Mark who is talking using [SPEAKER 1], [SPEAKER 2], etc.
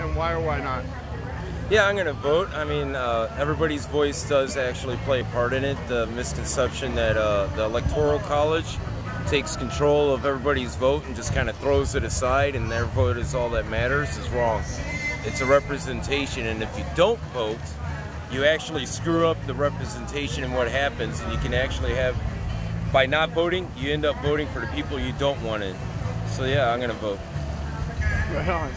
[SPEAKER 1] and why or why not?
[SPEAKER 2] Yeah, I'm going to vote. I mean, uh, everybody's voice does actually play a part in it. The misconception that uh, the Electoral College takes control of everybody's vote and just kind of throws it aside and their vote is all that matters is wrong. It's a representation, and if you don't vote, you actually screw up the representation and what happens, and you can actually have, by not voting, you end up voting for the people you don't want in. So yeah, I'm going to vote.
[SPEAKER 1] Right on.